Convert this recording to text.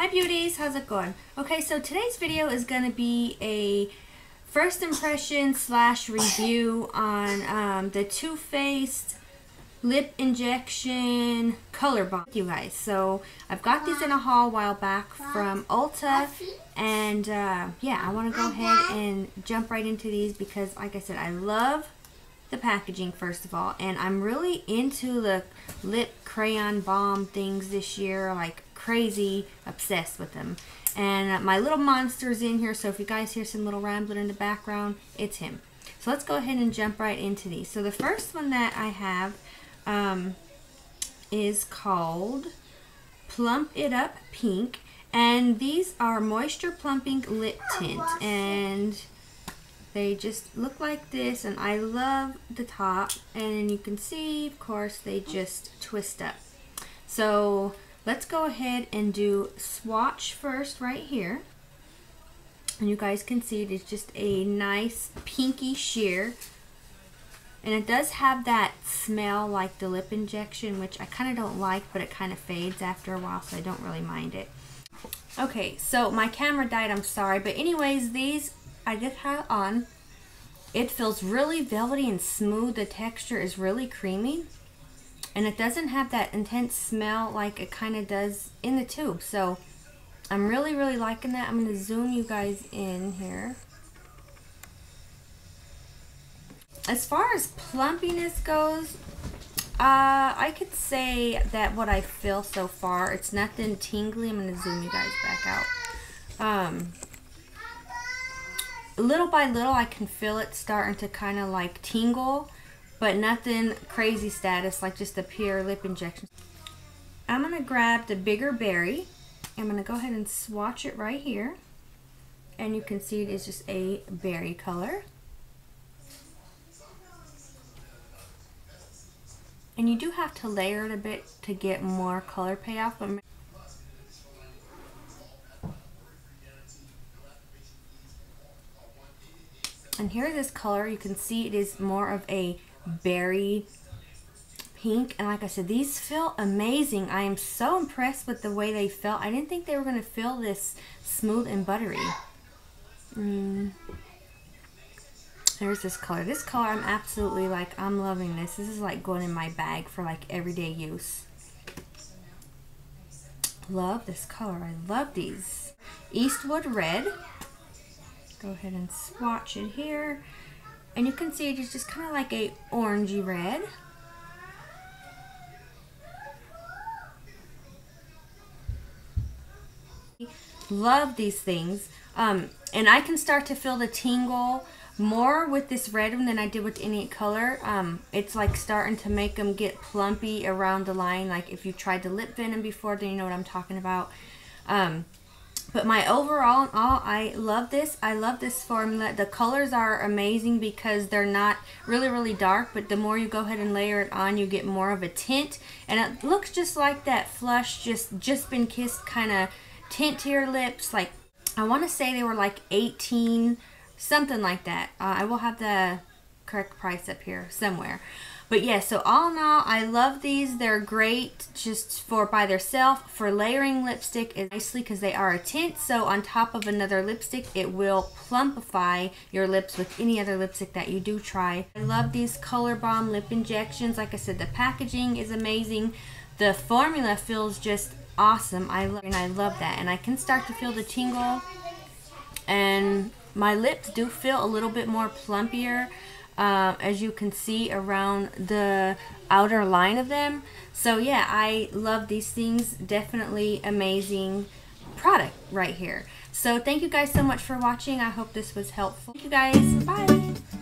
Hi beauties, how's it going? Okay, so today's video is going to be a first impression slash review on um, the Too Faced Lip Injection Color Bomb. You guys, so I've got these in a haul a while back from Ulta and uh, yeah, I want to go ahead and jump right into these because like I said, I love the packaging first of all and I'm really into the lip crayon bomb things this year like crazy obsessed with them. And uh, my little monster's in here so if you guys hear some little rambling in the background it's him. So let's go ahead and jump right into these. So the first one that I have um, is called Plump It Up Pink and these are moisture plumping lip tint and they just look like this and I love the top and you can see of course they just twist up. So let's go ahead and do swatch first right here. And you guys can see it is just a nice pinky sheer. And it does have that smell like the lip injection, which I kind of don't like, but it kind of fades after a while, so I don't really mind it. Okay, so my camera died, I'm sorry. But anyways, these I just have on. It feels really velvety and smooth. The texture is really creamy. And it doesn't have that intense smell like it kind of does in the tube. So I'm really, really liking that. I'm to zoom you guys in here. As far as plumpiness goes, uh, I could say that what I feel so far, it's nothing tingly. I'm to zoom you guys back out. Um, little by little I can feel it starting to kind of like tingle but nothing crazy status like just a pure lip injection. I'm going to grab the bigger berry. I'm going to go ahead and swatch it right here and you can see it is just a berry color. And you do have to layer it a bit to get more color payoff. And here this color, you can see it is more of a berry pink. And like I said, these feel amazing. I am so impressed with the way they felt. I didn't think they were going to feel this smooth and buttery. Mm. There's this color. This color, I'm absolutely like, I'm loving this. This is like going in my bag for like everyday use. Love this color. I love these. Eastwood Red go ahead and swatch it here. And you can see it is just kind of like a orangey red. Love these things. Um, and I can start to feel the tingle more with this red one than I did with any color. Um, it's like starting to make them get plumpy around the line. Like if you tried the lip venom before, then you know what I'm talking about. Um, but my overall all, I love this. I love this formula. The colors are amazing because they're not really, really dark. But the more you go ahead and layer it on, you get more of a tint. And it looks just like that flush, just, just been kissed kind of tint to your lips. Like, I want to say they were like 18, something like that. Uh, I will have the correct price up here somewhere. But yeah, so all in all, I love these. They're great just for by themselves. For layering lipstick is nicely because they are a tint. So on top of another lipstick, it will plumpify your lips with any other lipstick that you do try. I love these Color Bomb lip injections. Like I said, the packaging is amazing. The formula feels just awesome. I love, and I love that. And I can start to feel the tingle. And my lips do feel a little bit more plumpier uh, as you can see around the outer line of them. So yeah, I love these things. Definitely amazing product right here. So thank you guys so much for watching. I hope this was helpful. Thank you guys. Bye.